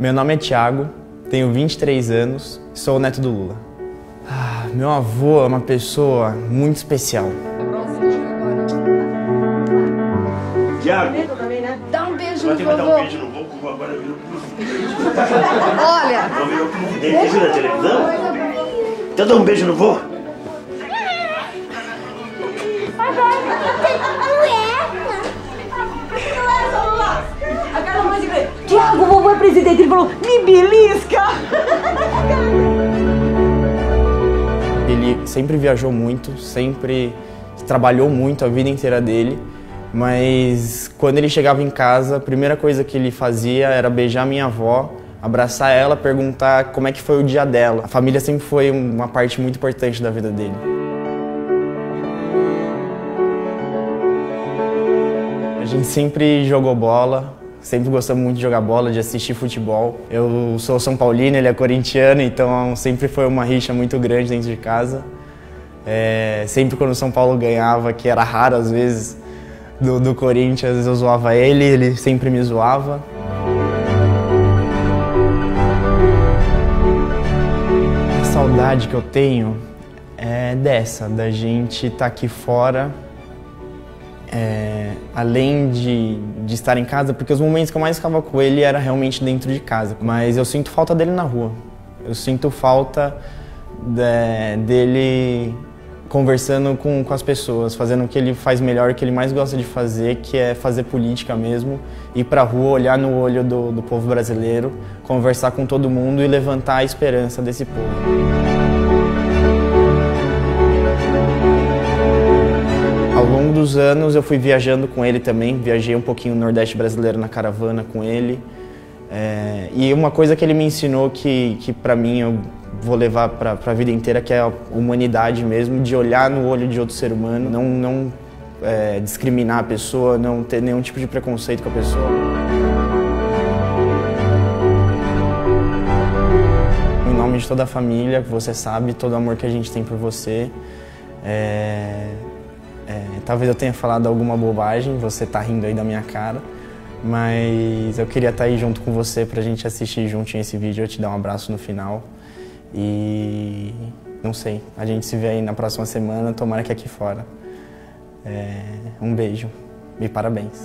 Meu nome é Thiago, tenho 23 anos, sou o neto do Lula. Ah, meu avô é uma pessoa muito especial. Tiago, Dá um beijo no que dar um vovô. beijo no vovô, agora virou presidente. Olha, virou presidente. Você viu na televisão? Então dá um beijo no vô. Tiago, é presidente. Ele falou, me belisca. Ele sempre viajou muito, sempre trabalhou muito a vida inteira dele, mas quando ele chegava em casa, a primeira coisa que ele fazia era beijar minha avó, abraçar ela, perguntar como é que foi o dia dela. A família sempre foi uma parte muito importante da vida dele. A gente sempre jogou bola, sempre gostamos muito de jogar bola, de assistir futebol. Eu sou São Paulino, ele é corintiano, então sempre foi uma rixa muito grande dentro de casa. É, sempre quando o São Paulo ganhava, que era raro às vezes, do, do Corinthians, eu zoava ele, ele sempre me zoava. A saudade que eu tenho é dessa, da gente estar aqui fora é, além de, de estar em casa, porque os momentos que eu mais ficava com ele era realmente dentro de casa. Mas eu sinto falta dele na rua. Eu sinto falta de- dele conversando com, com as pessoas, fazendo o que ele faz melhor, o que ele mais gosta de fazer, que é fazer política mesmo, ir pra rua, olhar no olho do, do povo brasileiro, conversar com todo mundo e levantar a esperança desse povo. Longo dos anos eu fui viajando com ele também, viajei um pouquinho no Nordeste brasileiro na caravana com ele. É, e uma coisa que ele me ensinou que, que para mim eu vou levar para a vida inteira, que é a humanidade mesmo, de olhar no olho de outro ser humano, não, não é, discriminar a pessoa, não ter nenhum tipo de preconceito com a pessoa. Em nome de toda a família, você sabe todo o amor que a gente tem por você. É, é, talvez eu tenha falado alguma bobagem, você tá rindo aí da minha cara, mas eu queria estar aí junto com você pra gente assistir juntinho esse vídeo, eu te dar um abraço no final. E não sei, a gente se vê aí na próxima semana, tomara que aqui fora. É, um beijo e parabéns.